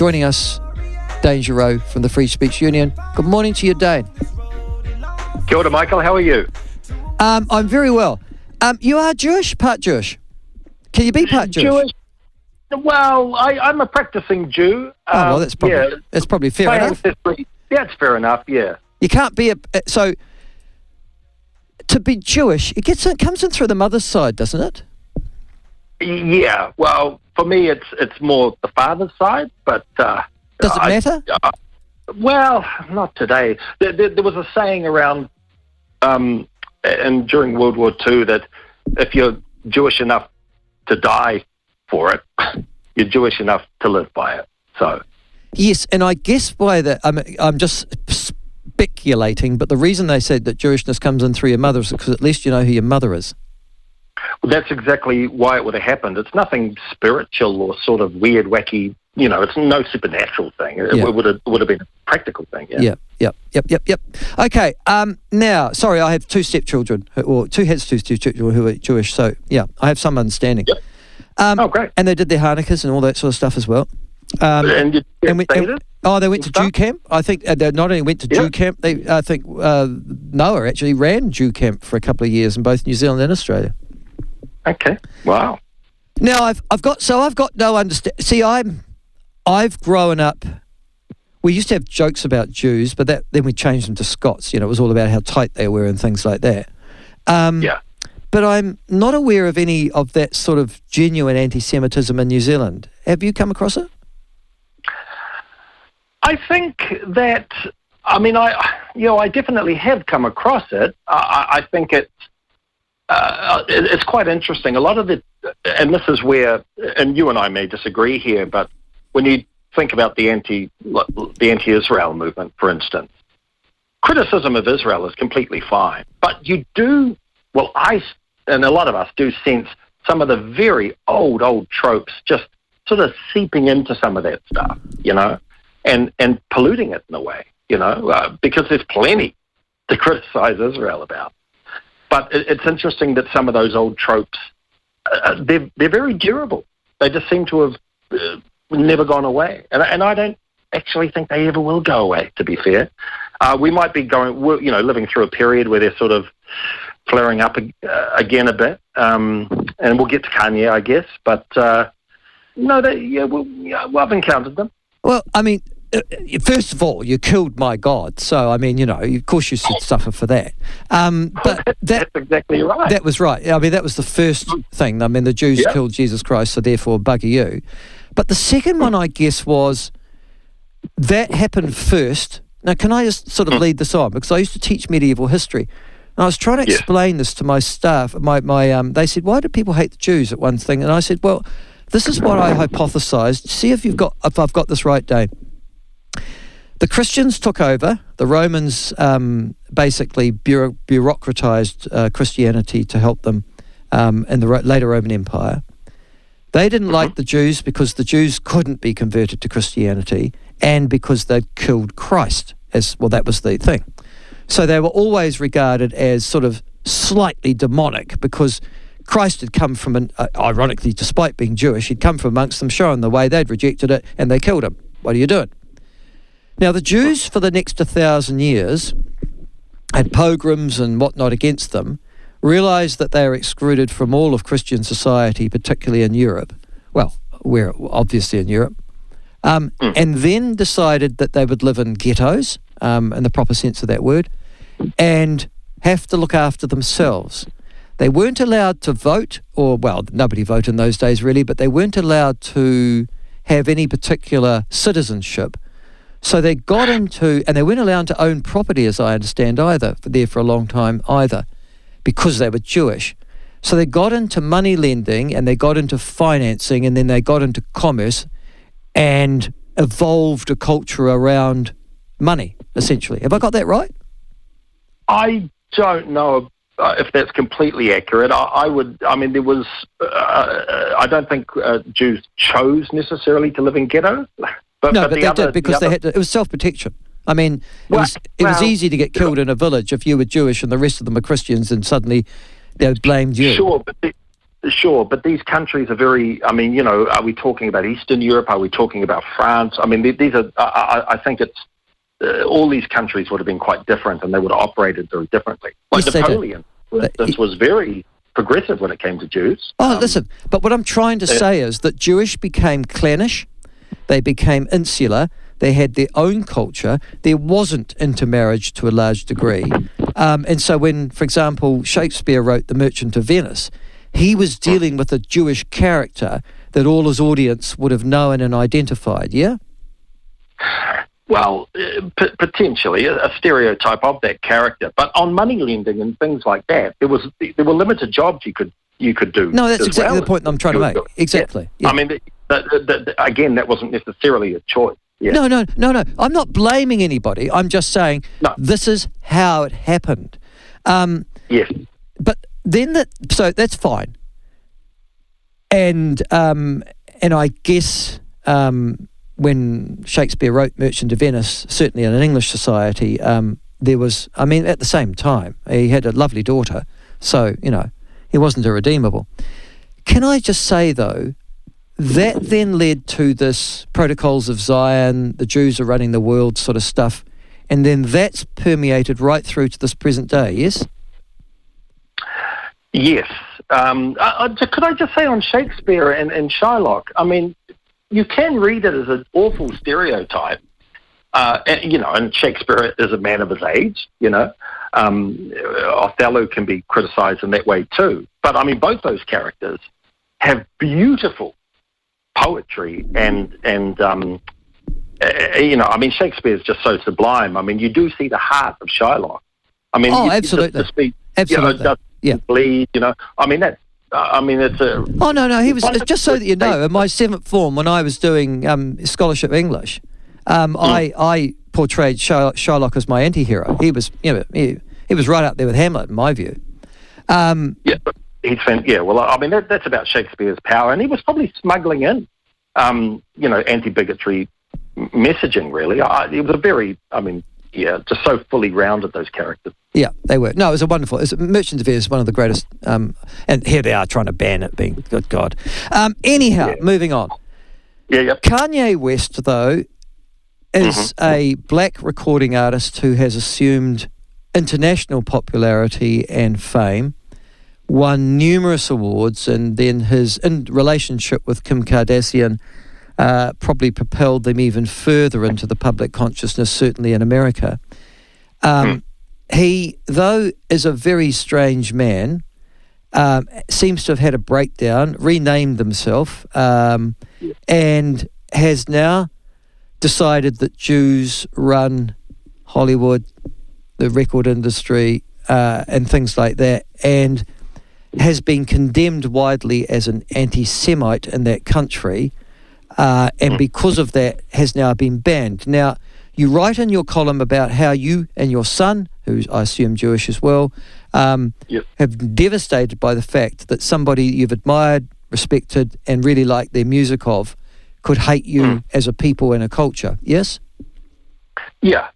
Joining us, Dane Giraud from the Free Speech Union. Good morning to you, Dane. Kia ora, Michael. How are you? Um, I'm very well. Um, you are Jewish, part Jewish. Can you be part Jewish? Jewish. Well, I, I'm a practicing Jew. Oh, well, Um, that's probably yeah, that's probably fair my enough. ancestry- Yeah, it's fair enough. Yeah. You can't be a so. To be Jewish, it gets it comes in through the mother's side, doesn't it? Yeah. Well, for me, it's it's more the father's side, but uh, Does it I- matter? uh, well, not today. There, there, there was a saying around, um, and during World War II that if you're Jewish enough to die for it, you're Jewish enough to live by it. So. Yes, and I guess by that I'm I'm just speculating, but the reason they said that Jewishness comes in through your mother is because at least you know who your mother is. Well, that's exactly why it would have happened. It's nothing spiritual or sort of weird, wacky. You know, it's no supernatural thing. It, Yeah. would have would have been a practical thing. Yeah. Yep, yep, yep, yep, yep. Okay. Um. Now, sorry, I have two stepchildren, who- or two heads, two stepchildren who are Jewish. So yeah, I have some understanding. Yep. Um, Oh, great. And they did their Hanukkahs and all that sort of stuff as well. Um, and and we- and- oh, they went to stuff? Jew camp. I think uh, they not only went to Yeah. Jew camp. They, I think uh, Noah actually ran Jew camp for a couple of years in both New Zealand and Australia. Okay. Wow. Now I've I've got so I've got no understand. See, I'm I've grown up. We used to have jokes about Jews, but that then we changed them to Scots. You know, it was all about how tight they were and things like that. Um, Yeah. But I'm not aware of any of that sort of genuine anti-Semitism in New Zealand. Have you come across it? I think that. I mean, I you know, I definitely have come across it. I, I I think it's uh, it- it's quite interesting. A lot of the, and this is where, and you and I may disagree here, but when you think about the anti the anti-Israel movement, for instance, criticism of Israel is completely fine, but you do well. I and a lot of us do sense some of the very old old tropes just sort of seeping into some of that stuff, you know, and and polluting it in a way, you know, uh, because there's plenty to criticize Israel about. But it, it's interesting that some of those old tropes, uh, they're they're very durable. They just seem to have uh, never gone away, and and I don't actually think they ever will go away. To be fair, uh, we might be going, you know, living through a period where they're sort of flaring up uh, again a bit, um, and we'll get to Kanye, I guess. But uh, no, they, yeah, well, yeah, well, I've encountered them. Well, I mean, uh, uh, first of all, you killed my God, so I mean, you know, of course you should suffer for that. Um, but that That's exactly right. That was right. I mean, that was the first thing. I mean, the Jews Yeah. killed Jesus Christ, so therefore bugger you. But the second one, I guess, was that happened first. Now, can I just sort of lead this on? Because I used to teach medieval history. And I was trying to explain this to my staff. My, my, um, they said, why do people hate the Jews at one thing? And I said, well, this is what I hypothesized. See if you've got, if I've got this right, Dane. The Christians took over. The Romans um, basically bureau- bureaucratized uh, Christianity to help them um, in the ro- later Roman Empire. They didn't like the Jews because the Jews couldn't be converted to Christianity and because they'd killed Christ. As well, that was the thing. So they were always regarded as sort of slightly demonic because Christ had come from an, uh, ironically, despite being Jewish, he'd come from amongst them, showing the way. They'd rejected it and they killed him. What are you doing? Now, the Jews, for the next 1,000 years, had pogroms and whatnot against them, realized that they were excluded from all of Christian society, particularly in Europe. Well, we're obviously in Europe. Um, And then decided that they would live in ghettos, um, in the proper sense of that word, and have to look after themselves. They weren't allowed to vote, or, well, nobody voted in those days really, but they weren't allowed to have any particular citizenship. So they got into, and they weren't allowed to own property, as I understand, either, for there for a long time either, because they were Jewish. So they got into money lending and they got into financing and then they got into commerce and evolved a culture around money, essentially. Have I got that right? I don't know uh, if that's completely accurate. I, I would. I mean, there was. Uh, uh, I don't think uh, Jews chose necessarily to live in ghettos. But, no, but, but, the they other, did because the they had to, it was self protection. I mean, it Well, was it was easy to get killed in a village if you were Jewish and the rest of them are Christians, and suddenly they blamed you. Sure, but the, sure, but these countries are very. I mean, you know, are we talking about Eastern Europe? Are we talking about France? I mean, these are. I, I think it's uh, all these countries would have been quite different, and they would have operated very differently. Like yes, Napoleon, this was very progressive when it came to Jews. Oh, um, listen, but what I'm trying to uh, say is that Jewish became clannish, they became insular, they had their own culture. There wasn't intermarriage to a large degree. Um, and so, when, for example, Shakespeare wrote The Merchant of Venice, he was dealing with a Jewish character that all his audience would have known and identified, yeah? Well, uh, p- potentially a, a, stereotype of that character, but on money lending and things like that, there was there were limited jobs you could you could do. No, that's exactly well. the point I'm trying to make. Exactly. Yeah. Yeah. I mean, the, the, again, that wasn't necessarily a choice. Yeah. No, no, no, no. I'm not blaming anybody. I'm just saying no. this is how it happened. Um, yes. But then that, so that's fine. And um, and I guess um, when Shakespeare wrote Merchant of Venice, certainly in an English society, um, there was, I mean, at the same time, he had a lovely daughter, so, you know, he wasn't irredeemable. Can I just say, though, that then led to this protocols of Zion, the Jews are running the world sort of stuff, and then that's permeated right through to this present day, yes? Yes. Um, uh, could I just say on Shakespeare and, and Shylock, I mean, you can read it as an awful stereotype. Uh, and, you know, and Shakespeare is a man of his age, you know. Um, Othello can be criticized in that way too. But I mean, both those characters have beautiful poetry and, and um, uh, you know, I mean, Shakespeare is just so sublime. I mean, you do see the heart of Shylock. I mean, oh, absolutely. The, the speech, absolutely. You know, yeah. bleed, you know. I mean, that's I mean, it's a. Oh no, no. He was just so that you know. In my seventh form, when I was doing um, scholarship English, um, mm. I I portrayed Shylock as my anti-hero. He was, you know, he, he was right up there with Hamlet in my view. Um, yeah, he's yeah. Well, I mean, that, that's about Shakespeare's power, and he was probably smuggling in, um, you know, anti-bigotry messaging. Really, I, it was a very, I mean, yeah, just so fully rounded those characters. Yeah, they were. No, it was a wonderful. It's, Merchant of Venice is one of the greatest. Um, and here they are trying to ban it. Being good God. Um, anyhow, yeah. moving on. Yeah, yeah. Kanye West, though, is mm-hmm. a black recording artist who has assumed international popularity and fame, won numerous awards, and then his in relationship with Kim Kardashian uh, probably propelled them even further into the public consciousness, certainly in America. Um, mm. He, though, is a very strange man, um, seems to have had a breakdown, renamed himself, um, and has now decided that Jews run Hollywood, the record industry, uh, and things like that, and has been condemned widely as an anti Semite in that country uh, and hmm. because of that has now been banned. Now, you write in your column about how you and your son, who's I assume Jewish as well, um, yep. have been devastated by the fact that somebody you've admired, respected, and really liked their music of could hate you mm. as a people and a culture. Yes? Yeah.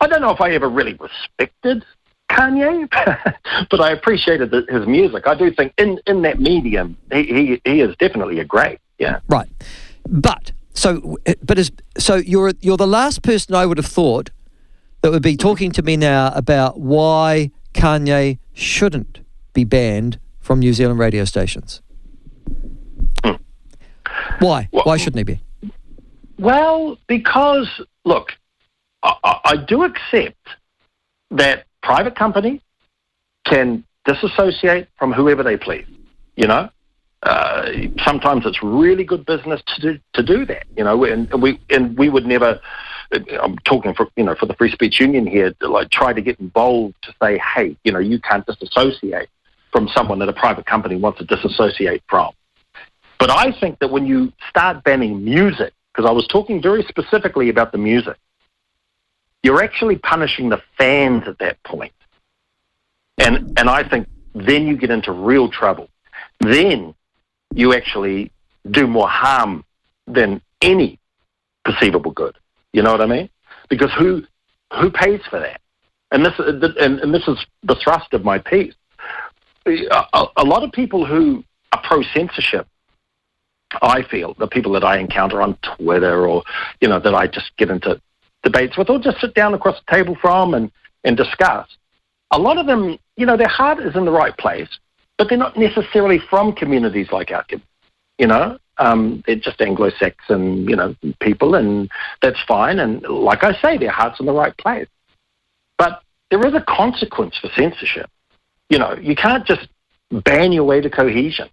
I don't know if I ever really respected Kanye, but I appreciated the, his music. I do think in, in that medium, he, he, he is definitely a great. Yeah. Right. But so, but as so you're you're the last person I would have thought that would be talking to me now about why Kanye shouldn't be banned from New Zealand radio stations. Hmm. Why? Well, why shouldn't he be? Well, because look, I, I do accept that private company can disassociate from whoever they please. You know, uh, sometimes it's really good business to do, to do that, you know, and we and we would never. I'm talking for you know for the Free Speech Union here, To, like try to get involved to say, hey, you know, you can't disassociate from someone that a private company wants to disassociate from. But I think that when you start banning music, because I was talking very specifically about the music, you're actually punishing the fans at that point. And and I think then you get into real trouble. Then you actually do more harm than any perceivable good. You know what I mean? Because who who pays for that? And this and, and this is the thrust of my piece. A, a lot of people who are pro censorship. I feel the people that I encounter on Twitter or you know that I just get into debates with or just sit down across the table from and, and discuss. A lot of them, you know, their heart is in the right place, but they're not necessarily from communities like our, you know. Um, they're just Anglo-Saxon, you know, people, and that's fine. And like I say, their heart's in the right place. But there is a consequence for censorship. You know, you can't just ban your way to cohesion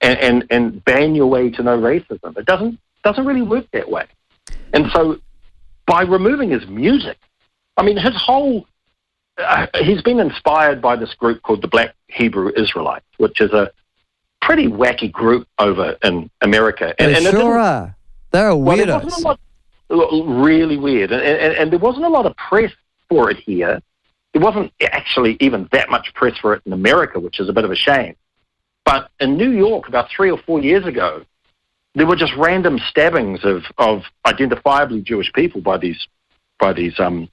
and, and, and ban your way to no racism. It doesn't doesn't really work that way. And so by removing his music, I mean, his whole uh, he's been inspired by this group called the Black Hebrew Israelites, which is a pretty wacky group over in America. And, and sure are. They're weirdos. Well, lot, really weird. And, and, and there wasn't a lot of press for it here. There wasn't actually even that much press for it in America, which is a bit of a shame. But in New York, about three or four years ago, there were just random stabbings of, of identifiably Jewish people by these by these um,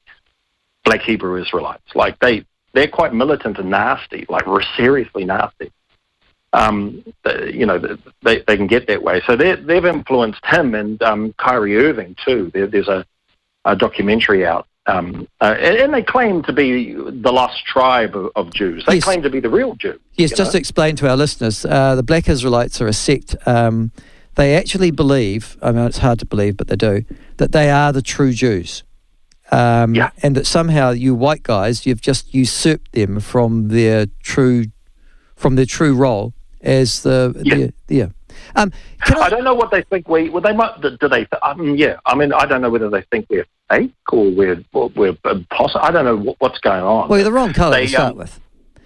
black Hebrew Israelites. Like they they're quite militant and nasty, like seriously nasty. Um, you know, they they can get that way. So they they've influenced him and um, Kyrie Irving too. There, there's a, a documentary out um, uh, and, and, they claim to be the lost tribe of, of Jews. They yes. claim to be the real Jews. Yes, just know? to explain to our listeners, uh, the Black Israelites are a sect. Um, they actually believe, I mean, it's hard to believe, but they do, that they are the true Jews. Um, yeah. And that somehow you white guys, you've just usurped them from their true, from their true role as the, yeah. the yeah. Um, I, I, don't know what they think we. Well, they might. Do they? Um, yeah. I mean, I don't know whether they think we're fake or we're we're impossible. I don't know what's going on. Well, you're the wrong colour to start um, with.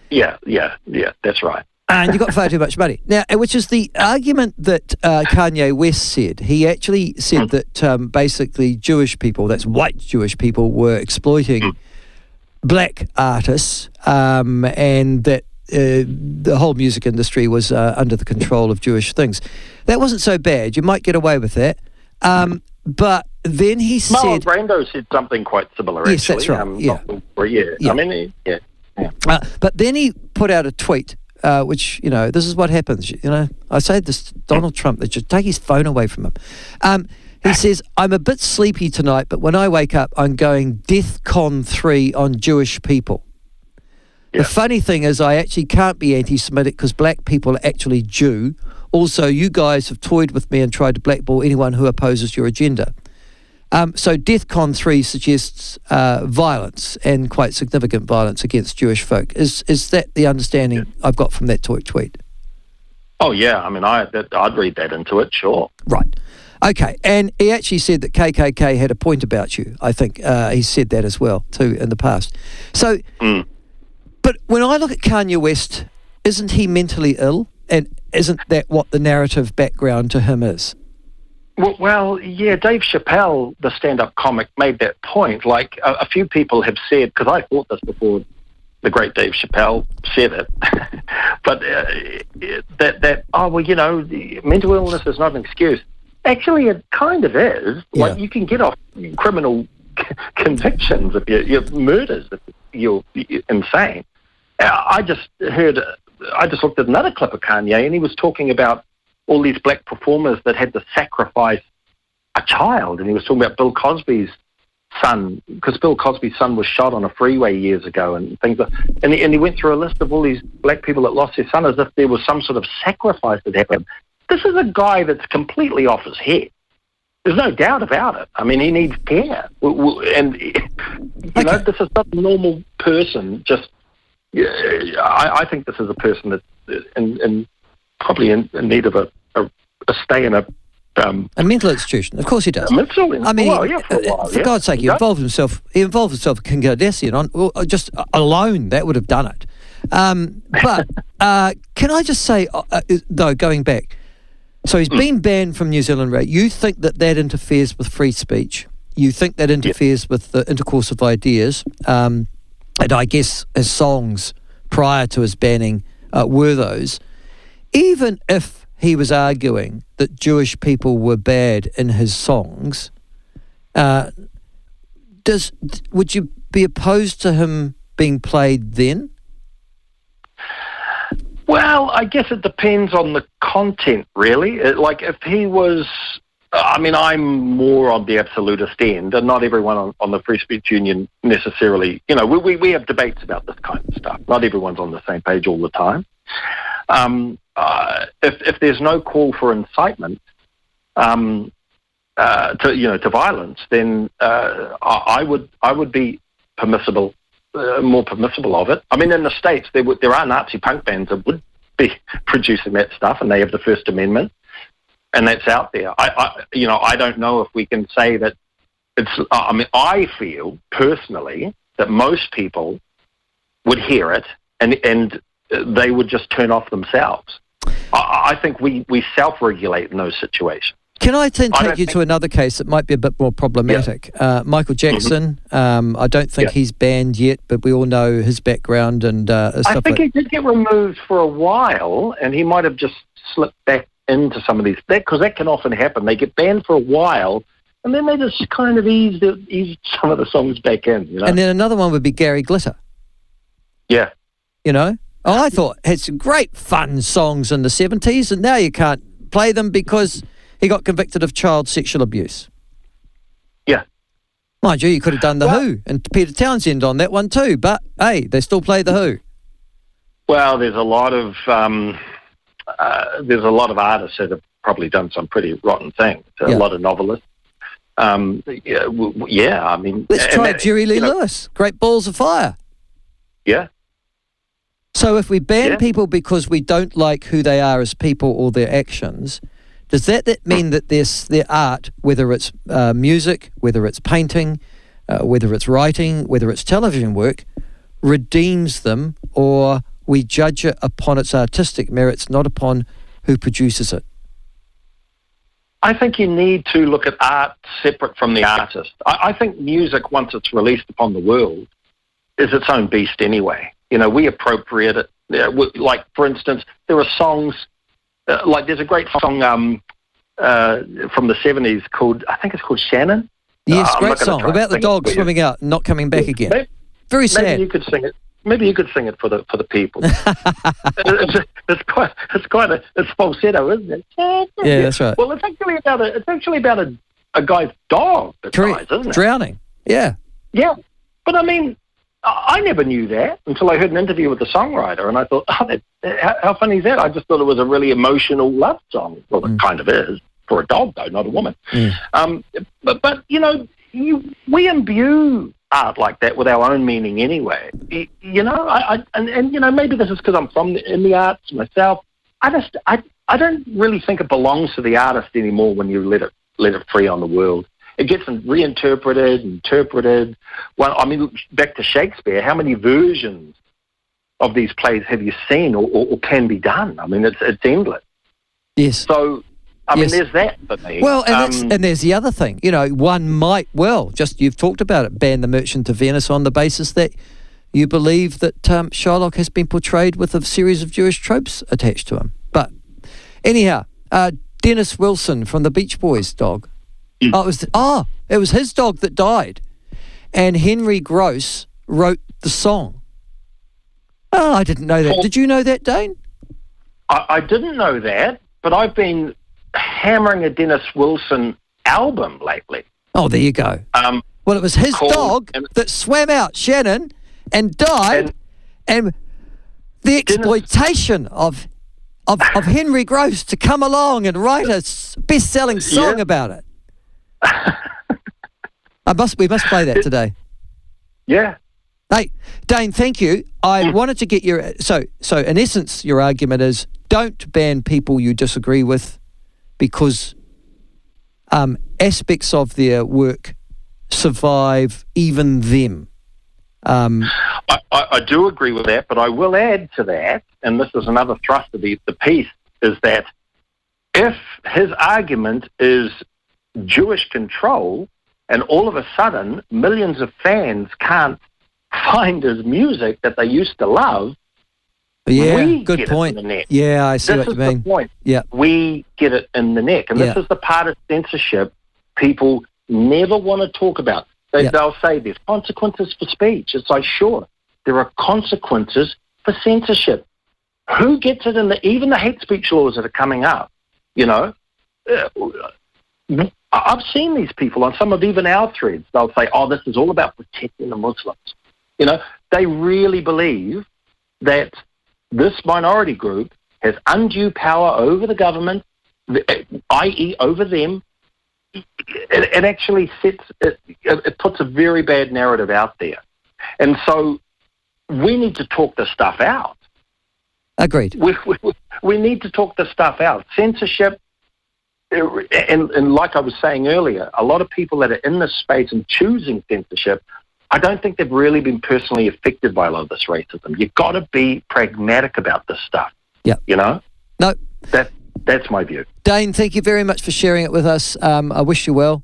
Yeah, yeah, yeah. That's right. And you got far too much money now, which is the argument that uh, Kanye West said. He actually said mm. that um, basically Jewish people, that's white Jewish people, were exploiting mm. black artists, um, and that uh, the whole music industry was uh, under the control of Jewish things. That wasn't so bad. You might get away with that. Um, but then he Marlon said. Brando said something quite similar. Yes, actually. that's right. Um, yeah. yeah. yeah. I mean, yeah. yeah. Uh, but then he put out a tweet, uh, which, you know, this is what happens. You know, I say this Donald Trump, that just take his phone away from him. Um, he says, I'm a bit sleepy tonight, but when I wake up, I'm going DEF CON 3 on Jewish people. Yeah. The funny thing is, I actually can't be anti Semitic because black people are actually Jew. Also, you guys have toyed with me and tried to blackball anyone who opposes your agenda. Um, so, DEF CON 3 suggests uh, violence and quite significant violence against Jewish folk. Is, is that the understanding yeah. I've got from that tweet? Oh, yeah. I mean, I, that, I'd read that into it, sure. Right. Okay, and he actually said that KKK had a point about you. I think uh, he said that as well too in the past. So mm. But when I look at Kanye West, isn't he mentally ill? And isn't that what the narrative background to him is? Well, well yeah, Dave Chappelle, the stand up comic, made that point. Like a, a few people have said, because I thought this before the great Dave Chappelle said it, but uh, that, that, oh, well, you know, mental illness is not an excuse. Actually, it kind of is. Yeah. Like you can get off criminal convictions if you, you're murders if you're insane. I just heard, I just looked at another clip of Kanye, and he was talking about all these black performers that had to sacrifice a child, and he was talking about Bill Cosby's son, because Bill Cosby's son was shot on a freeway years ago, and things. Like, and he, and he went through a list of all these black people that lost their son as if there was some sort of sacrifice that happened. This is a guy that's completely off his head. There's no doubt about it. I mean, he needs care, and you okay. know, this is not a normal person just yeah, I, I think this is a person that in, in probably in, in, need of a, a, a stay in a um, a mental institution. Of course he does. Mental, I mean, yeah, for, while, for yeah. God's sake, he involved himself. He involved himself with Kim Kardashian on well, just alone. That would have done it. Um, but uh, can I just say, uh, uh though, going back, so he's mm. been banned from New Zealand radio. You think that that interferes with free speech? You think that interferes with the intercourse of ideas? Um, and I guess his songs prior to his banning uh, were those. Even if he was arguing that Jewish people were bad in his songs, uh, does would you be opposed to him being played then? Well, I guess it depends on the content, really. It, like if he was, I mean, I'm more on the absolutist end, and not everyone on, on the Free Speech Union necessarily. You know, we, we we have debates about this kind of stuff. Not everyone's on the same page all the time. Um, uh, if if there's no call for incitement, um, uh, to you know to violence, then uh, I, I would I would be permissible uh, more permissible of it. I mean, in the states, there would, there are Nazi punk bands that would be producing that stuff, and they have the First Amendment, and that's out there. I, I you know, I don't know if we can say that it's. I mean, I feel personally that most people would hear it, and and they would just turn off themselves. I, I think we we self regulate in those situations. Can I then take you to another case that might be a bit more problematic? Yeah. Uh, Michael. Jackson. Mm-hmm. Um, I don't think yeah. he's banned yet, but we all know his background and uh, I think like... he did get removed for a while, and he might have just slipped back into some of these because that, that, can often happen. They get banned for a while, and then they just kind of ease, the, ease some of the songs back in. You know? And then another one would be Gary Glitter. Yeah. You know, I thought had some great fun songs in the seventies, and now you can't play them because he got convicted of child sexual abuse. Yeah. Mind you, you could have done The well, Who and Peter Townshend on that one too, but hey, they still play The Who. Well, there's a lot of um, uh, there's a lot of artists that have probably done some pretty rotten things. A yeah. lot of novelists. Um, yeah, w- yeah, I mean, let's try that, Jerry Lee Lewis. Great Balls of Fire. Yeah. So if we ban yeah. people because we don't like who they are as people or their actions, does that, that mean that there's their art, whether it's uh, music, whether it's painting, uh, whether it's writing, whether it's television work, redeems them, or we judge it upon its artistic merits, not upon who produces it? I think you need to look at art separate from the artist. I, I think music, once it's released upon the world, is its own beast anyway. You know, we appropriate it. Like, for instance, there are songs uh, like there's a great song um, uh, from the 70s called, I think it's called Shannon. Yes, uh, great song about the dog swimming out and not coming back again. Maybe, Very sad. Maybe you could sing it. Maybe you could sing it for the for the people. it's, it's, quite it's quite a it's falsetto, isn't it? Yeah, that's right. Well, it's actually about a it's actually about a, a guy's dog that Correct. dies, isn't it? Drowning. Yeah. Yeah, but I mean, I never knew that until I heard an interview with the songwriter, and I thought, oh, that, how, how, funny is that? I just thought it was a really emotional love song. Well, mm. it kind of is for a dog, though, not a woman. Mm. Um, but, but you know, you, we imbue art like that with our own meaning anyway. You, you know, I, I and, and you know maybe this is because I'm from the, in the arts myself. I just I I don't really think it belongs to the artist anymore when you let it let it free on the world it gets reinterpreted, interpreted. Well, I mean, back to Shakespeare, how many versions of these plays have you seen or, or, or can be done? I mean, it's, it's endless. Yes. So, I yes. mean, there's that for me. Well, and, um, and there's the other thing. You know, one might well, just you've talked about it, ban The Merchant of Venice on the basis that you believe that um, Shylock has been portrayed with a series of Jewish tropes attached to him. But anyhow, uh, Dennis Wilson from the Beach Boys dog. Mm. Oh, it was oh, it was his dog that died, and Henry Gross wrote the song. Oh, I didn't know that. Did you know that, Dane? I, I didn't know that, but I've been hammering a Dennis Wilson album lately. Oh, there you go. Um, well, it was his dog that swam out Shannon and died, and, and the exploitation Dennis, of, of of Henry Gross to come along and write a best-selling song yeah. about it. I must. We must play that today. Yeah. Hey, Dane, thank you. I mm. wanted to get your so so in essence, your argument is don't ban people you disagree with because um, aspects of their work survive even them. Um, I, I, I, do agree with that, but I will add to that, and this is another thrust of the, the piece, is that if his argument is Jewish control, and all of a sudden, millions of fans can't find his music that they used to love. Yeah, good point. Yeah, I see this what you mean. The point. Yeah, we get it in the neck, and this is the part of censorship people never want to talk about. They, yeah. They'll say there's consequences for speech. It's like sure, there are consequences for censorship. who gets it in the even the hate speech laws that are coming up? You know, uh, I've seen these people on some of even our threads. They'll say, "Oh, this is all about protecting the Muslims." You know, they really believe that this minority group has undue power over the government, eh, i.e., over them. It, it actually sets it, it puts a very bad narrative out there, and so we need to talk this stuff out. Agreed. We, we, we need to talk this stuff out. Censorship, and, and like I was saying earlier, a lot of people that are in this space and choosing censorship, I don't think they've really been personally affected by a lot of this racism. You've got to be pragmatic about this stuff. Yeah. You know? No. That, that's my view. Dane, thank you very much for sharing it with us. Um, I wish you well.